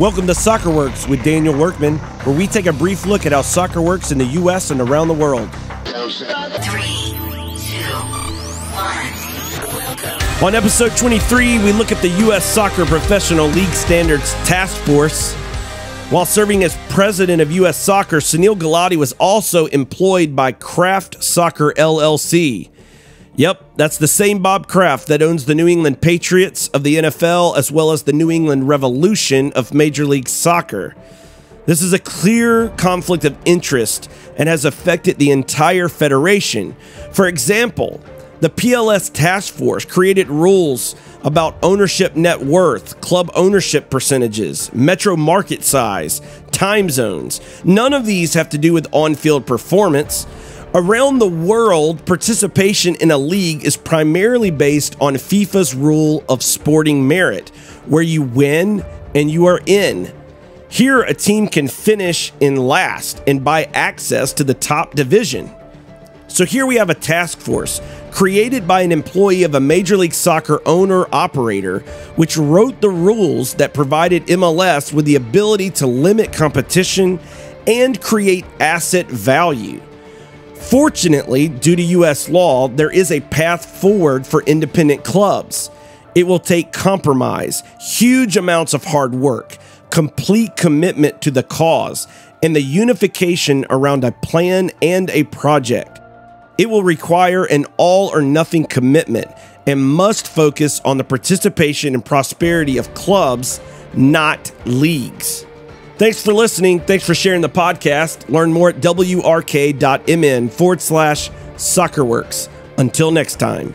Welcome to Soccer Works with Daniel Workman, where we take a brief look at how soccer works in the U.S. and around the world. Three, two, one. On episode 23, we look at the U.S. Soccer Professional League Standards Task Force. While serving as president of U.S. Soccer, Sunil Gulati was also employed by Kraft Soccer LLC. Yep, that's the same Bob Kraft that owns the New England Patriots of the NFL as well as the New England Revolution of Major League Soccer. This is a clear conflict of interest and has affected the entire federation. For example, the PLS task force created rules about ownership net worth, club ownership percentages, metro market size, time zones. None of these have to do with on field performance. Around the world, participation in a league is primarily based on FIFA's rule of sporting merit, where you win and you are in. Here, a team can finish in last and buy access to the top division. So here we have a task force created by an employee of a Major League Soccer owner operator, which wrote the rules that provided MLS with the ability to limit competition and create asset value. Fortunately, due to US law, there is a path forward for independent clubs. It will take compromise, huge amounts of hard work, complete commitment to the cause, and the unification around a plan and a project. It will require an all or nothing commitment and must focus on the participation and prosperity of clubs, not leagues. Thanks for listening. Thanks for sharing the podcast. Learn more at wrk.mn forward slash soccerworks. Until next time.